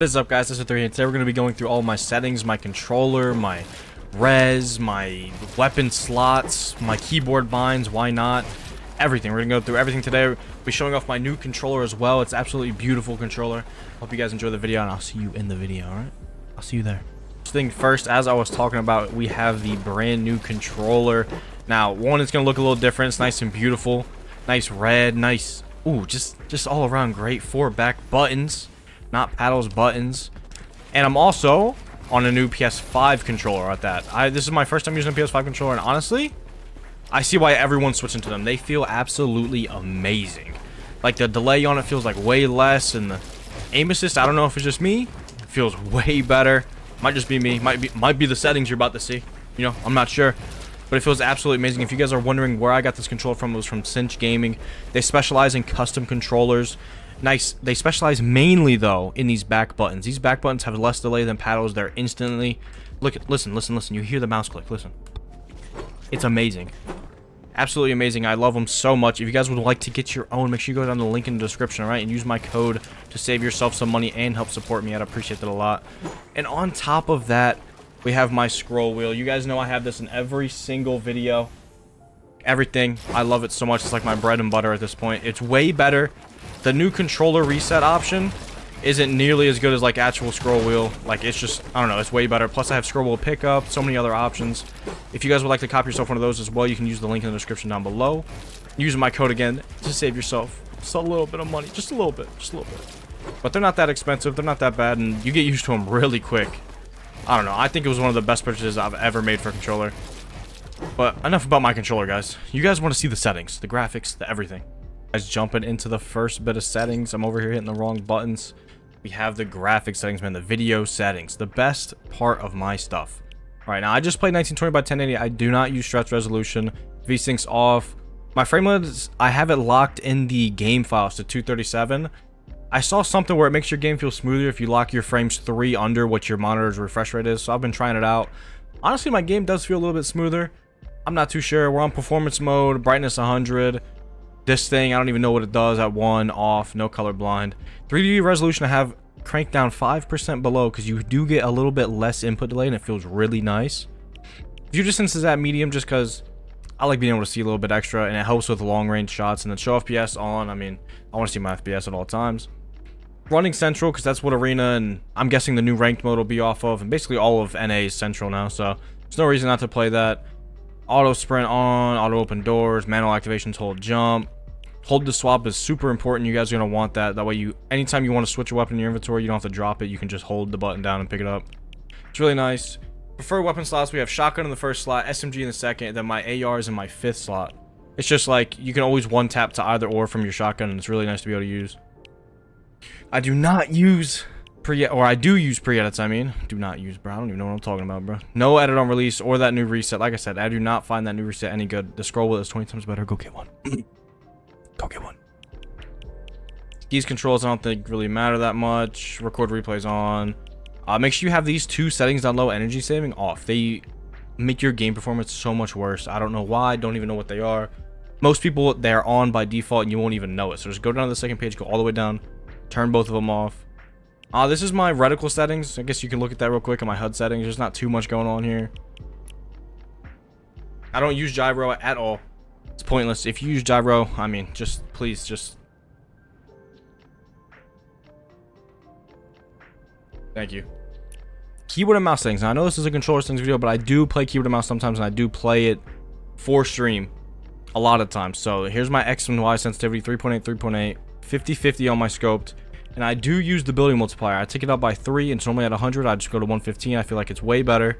What is up guys, this is 3 and today we're going to be going through all my settings, my controller, my res, my weapon slots, my keyboard binds, why not, everything. We're going to go through everything today. We'll be showing off my new controller as well. It's absolutely beautiful controller. Hope you guys enjoy the video and I'll see you in the video, alright? I'll see you there. First thing first, as I was talking about, we have the brand new controller. Now, one, it's going to look a little different. It's nice and beautiful. Nice red, nice, ooh, just, just all around great. Four back buttons not paddles, buttons. And I'm also on a new PS5 controller at that. I This is my first time using a PS5 controller, and honestly, I see why everyone's switching to them. They feel absolutely amazing. Like, the delay on it feels like way less, and the aim assist, I don't know if it's just me, feels way better. Might just be me. Might be, might be the settings you're about to see. You know, I'm not sure. But it feels absolutely amazing. If you guys are wondering where I got this controller from, it was from Cinch Gaming. They specialize in custom controllers nice. They specialize mainly though in these back buttons. These back buttons have less delay than paddles. They're instantly. Look at. Listen. Listen. Listen. You hear the mouse click. Listen. It's amazing. Absolutely amazing. I love them so much. If you guys would like to get your own, make sure you go down the link in the description, alright? And use my code to save yourself some money and help support me. I'd appreciate that a lot. And on top of that, we have my scroll wheel. You guys know I have this in every single video. Everything. I love it so much. It's like my bread and butter at this point. It's way better the new controller reset option isn't nearly as good as like actual scroll wheel. Like it's just, I don't know, it's way better. Plus I have scroll wheel pickup, so many other options. If you guys would like to copy yourself one of those as well, you can use the link in the description down below. Using my code again to save yourself just a little bit of money. Just a little bit, just a little bit. But they're not that expensive, they're not that bad, and you get used to them really quick. I don't know, I think it was one of the best purchases I've ever made for a controller. But enough about my controller, guys. You guys want to see the settings, the graphics, the everything. Guys, jumping into the first bit of settings. I'm over here hitting the wrong buttons. We have the graphic settings, man. The video settings. The best part of my stuff. All right, now I just played 1920 by 1080. I do not use stretch resolution. VSync's off. My frame rate, I have it locked in the game files to 237. I saw something where it makes your game feel smoother if you lock your frames 3 under what your monitor's refresh rate is. So I've been trying it out. Honestly, my game does feel a little bit smoother. I'm not too sure. We're on performance mode, brightness 100. This thing, I don't even know what it does at one, off, no color blind. 3D resolution I have cranked down 5% below because you do get a little bit less input delay and it feels really nice. View distance is at medium just because I like being able to see a little bit extra and it helps with long range shots and then show FPS on. I mean, I want to see my FPS at all times. Running central because that's what arena and I'm guessing the new ranked mode will be off of and basically all of NA is central now so there's no reason not to play that. Auto sprint on, auto open doors, manual activations, hold jump, Hold the swap is super important. You guys are going to want that. That way you, anytime you want to switch a weapon in your inventory, you don't have to drop it. You can just hold the button down and pick it up. It's really nice. Preferred weapon slots, we have shotgun in the first slot, SMG in the second, then my AR is in my fifth slot. It's just like, you can always one tap to either or from your shotgun, and it's really nice to be able to use. I do not use pre or I do use pre-edits, I mean. Do not use, bro. I don't even know what I'm talking about, bro. No edit on release or that new reset. Like I said, I do not find that new reset any good. The scroll wheel is 20 times better. Go get one. Go get one. These controls I don't think really matter that much. Record replays on. Uh, make sure you have these two settings on low energy saving off. They make your game performance so much worse. I don't know why. Don't even know what they are. Most people, they're on by default and you won't even know it. So just go down to the second page, go all the way down, turn both of them off. Uh, this is my reticle settings. I guess you can look at that real quick in my HUD settings. There's not too much going on here. I don't use gyro at all. It's pointless. If you use gyro, I mean, just please, just... Thank you. Keyboard and mouse things. Now, I know this is a controller settings video, but I do play keyboard and mouse sometimes, and I do play it for stream a lot of times. So here's my X and Y sensitivity, 3.8, 3.8, 50-50 on my scoped. And I do use the building multiplier. I take it up by 3, and it's normally at 100. I just go to 115. I feel like it's way better.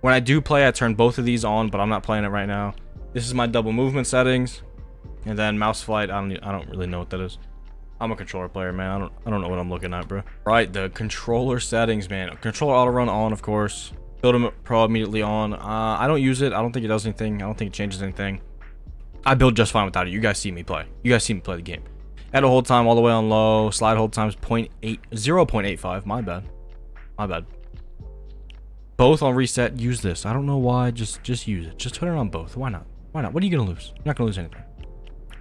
When I do play, I turn both of these on, but I'm not playing it right now. This is my double movement settings. And then mouse flight, I don't I don't really know what that is. I'm a controller player, man. I don't I don't know what I'm looking at, bro. Right, the controller settings, man. Controller auto run on, of course. Build pro immediately on. Uh, I don't use it. I don't think it does anything. I don't think it changes anything. I build just fine without it. You guys see me play. You guys see me play the game. Edit hold time all the way on low. Slide hold times 0 0.8, 0 0.85. My bad. My bad. Both on reset. Use this. I don't know why. Just just use it. Just turn it on both. Why not? Why not? What are you going to lose? You're not going to lose anything.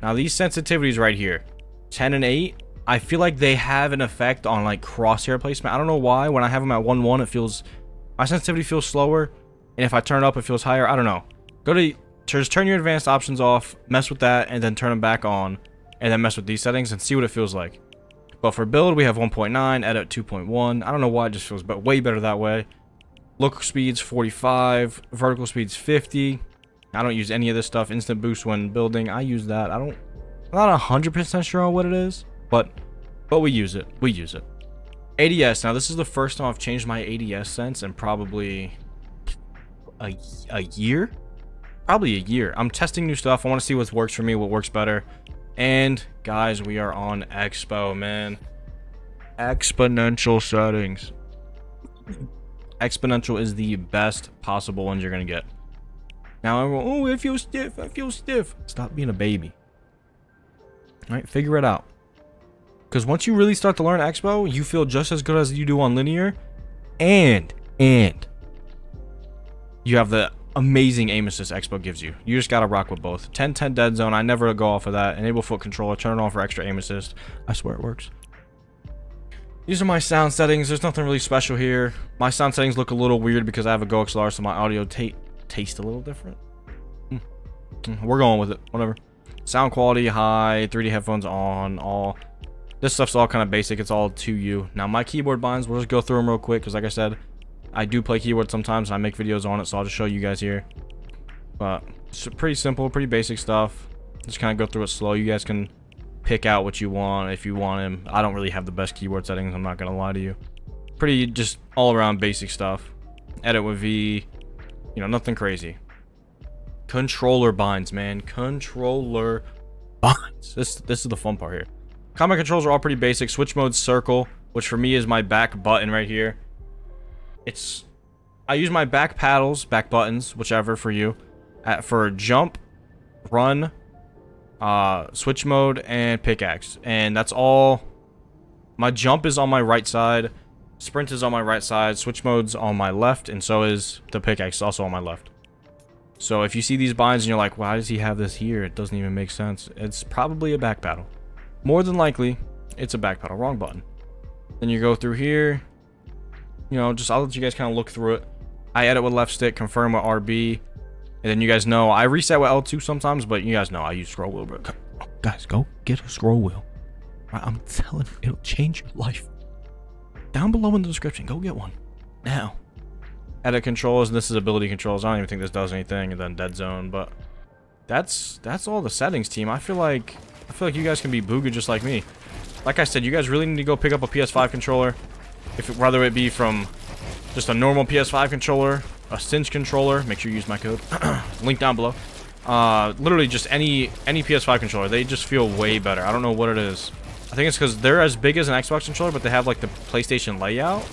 Now, these sensitivities right here, 10 and 8, I feel like they have an effect on like crosshair placement. I don't know why. When I have them at 1-1, it feels... My sensitivity feels slower. And if I turn it up, it feels higher. I don't know. Go to... Just turn your advanced options off, mess with that, and then turn them back on. And then mess with these settings and see what it feels like. But for build, we have 1.9, edit 2.1. I don't know why it just feels but way better that way. Look speeds 45, vertical speeds 50. I don't use any of this stuff. Instant boost when building. I use that. I don't... I'm not 100% sure on what it is. But, but we use it. We use it. ADS. Now, this is the first time I've changed my ADS sense in probably a, a year. Probably a year. I'm testing new stuff. I want to see what works for me, what works better. And, guys, we are on Expo, man. Exponential settings. Exponential is the best possible ones you're to get. Now, everyone, oh, I feel stiff. I feel stiff. Stop being a baby. All right, figure it out. Because once you really start to learn Expo, you feel just as good as you do on Linear. And, and, you have the amazing aim assist Expo gives you. You just gotta rock with both. 10-10 dead zone, I never go off of that. Enable foot controller, turn it on for extra aim assist. I swear it works. These are my sound settings. There's nothing really special here. My sound settings look a little weird because I have a Go XLR, so my audio tastes a little different. Mm. We're going with it. Whatever. Sound quality high, 3D headphones on, all this stuff's all kind of basic. It's all to you. Now, my keyboard binds, we'll just go through them real quick because, like I said, I do play keyboard sometimes and I make videos on it, so I'll just show you guys here. But it's pretty simple, pretty basic stuff. Just kind of go through it slow. You guys can pick out what you want if you want him. I don't really have the best keyboard settings, I'm not going to lie to you. Pretty just all around basic stuff. Edit with V, you know, nothing crazy. Controller binds, man. Controller binds. This, this is the fun part here. Combat controls are all pretty basic. Switch mode circle, which for me is my back button right here. It's... I use my back paddles, back buttons, whichever for you, at, for jump, run, uh, switch mode, and pickaxe. And that's all... My jump is on my right side. Sprint is on my right side. Switch mode's on my left. And so is the pickaxe also on my left. So if you see these binds and you're like, why does he have this here? It doesn't even make sense. It's probably a back paddle. More than likely, it's a back paddle. Wrong button. Then you go through here. You know, just I'll let you guys kind of look through it. I edit with left stick, confirm with RB. And then you guys know, I reset with L2 sometimes, but you guys know I use scroll wheel. But guys, go get a scroll wheel. I'm telling you, it'll change your life. Down below in the description, go get one. Now. Edit controls, and this is ability controls. I don't even think this does anything, and then dead zone, but that's that's all the settings, team. I feel like I feel like you guys can be Bugha just like me. Like I said, you guys really need to go pick up a PS5 controller. If it, whether it be from just a normal PS5 controller, a Cinch controller, make sure you use my code. Link down below. Uh, literally just any any PS5 controller. They just feel way better. I don't know what it is. I think it's because they're as big as an Xbox controller, but they have like the PlayStation layout.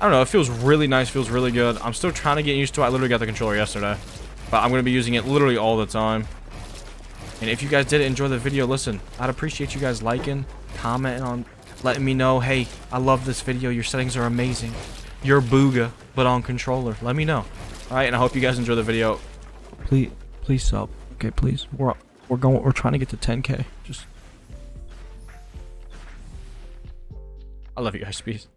I don't know. It feels really nice. Feels really good. I'm still trying to get used to it. I literally got the controller yesterday. But I'm going to be using it literally all the time. And if you guys did enjoy the video, listen, I'd appreciate you guys liking, commenting on, letting me know, hey, I love this video. Your settings are amazing. You're Bugha, but on controller. Let me know. All right, and I hope you guys enjoy the video. Please, please sub. Okay, please. We're we're going. We're trying to get to 10k. Just. I love you guys. Peace.